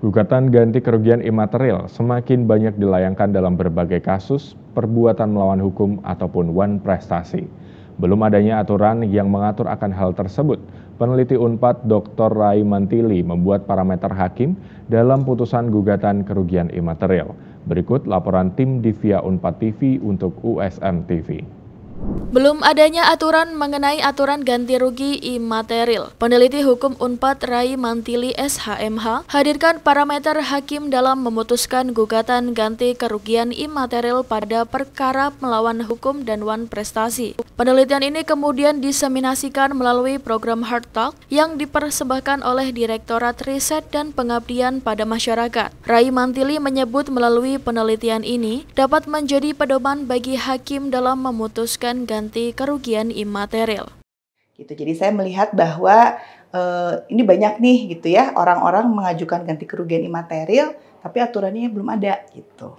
Gugatan ganti kerugian imaterial semakin banyak dilayangkan dalam berbagai kasus perbuatan melawan hukum ataupun wan prestasi. Belum adanya aturan yang mengatur akan hal tersebut. Peneliti Unpad Dr. Rai Mantili membuat parameter hakim dalam putusan gugatan kerugian imaterial. Berikut laporan tim Divia Unpad TV untuk USM TV. Belum adanya aturan mengenai aturan ganti rugi imaterial. Peneliti hukum Unpad Rai Mantili SHMH hadirkan parameter hakim dalam memutuskan gugatan ganti kerugian imaterial pada perkara melawan hukum dan wan prestasi. Penelitian ini kemudian diseminasikan melalui program Hard Talk yang dipersembahkan oleh Direktorat Riset dan Pengabdian pada Masyarakat. Rai Mantili menyebut melalui penelitian ini dapat menjadi pedoman bagi hakim dalam memutuskan ganti ganti kerugian imaterial. Gitu. Jadi saya melihat bahwa uh, ini banyak nih gitu ya orang-orang mengajukan ganti kerugian imaterial tapi aturannya belum ada gitu.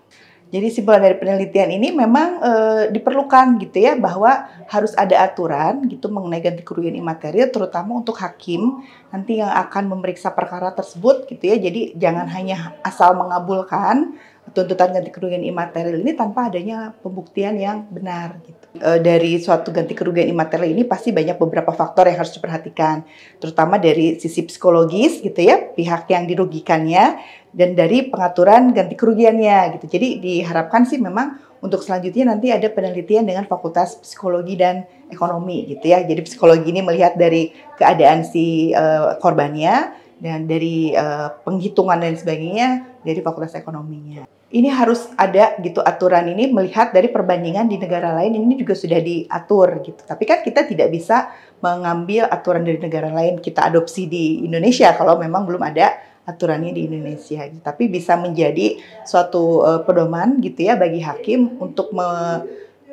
Jadi simpel dari penelitian ini memang e, diperlukan gitu ya bahwa harus ada aturan gitu mengenai ganti kerugian imaterial terutama untuk hakim nanti yang akan memeriksa perkara tersebut gitu ya. Jadi jangan hanya asal mengabulkan tuntutan ganti kerugian imaterial ini tanpa adanya pembuktian yang benar gitu. E, dari suatu ganti kerugian imaterial ini pasti banyak beberapa faktor yang harus diperhatikan, terutama dari sisi psikologis gitu ya, pihak yang dirugikannya dan dari pengaturan ganti kerugiannya gitu. Jadi diharapkan sih memang untuk selanjutnya nanti ada penelitian dengan Fakultas Psikologi dan Ekonomi gitu ya. Jadi psikologi ini melihat dari keadaan si uh, korbannya dan dari uh, penghitungan dan sebagainya dari Fakultas Ekonominya ini harus ada gitu aturan ini melihat dari perbandingan di negara lain ini juga sudah diatur gitu. Tapi kan kita tidak bisa mengambil aturan dari negara lain kita adopsi di Indonesia kalau memang belum ada aturannya di Indonesia. Gitu. Tapi bisa menjadi suatu uh, pedoman gitu ya bagi hakim untuk me,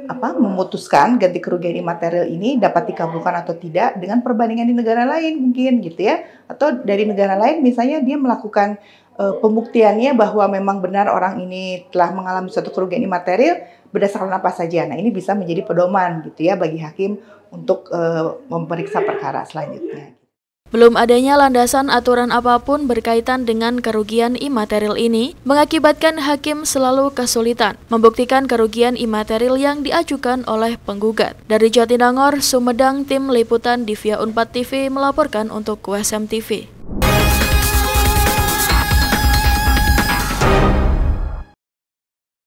apa memutuskan ganti kerugian imaterial ini dapat dikabulkan atau tidak dengan perbandingan di negara lain mungkin gitu ya atau dari negara lain misalnya dia melakukan uh, pembuktiannya bahwa memang benar orang ini telah mengalami suatu kerugian imaterial berdasarkan apa saja. Nah, ini bisa menjadi pedoman gitu ya bagi hakim untuk uh, memeriksa perkara selanjutnya. Belum adanya landasan aturan apa pun berkaitan dengan kerugian imaterial ini mengakibatkan hakim selalu kesulitan membuktikan kerugian imaterial yang diajukan oleh penggugat. Dari Jatinangor, Sumedang, tim liputan Divia Unpad TV melaporkan untuk USM TV.